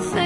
thing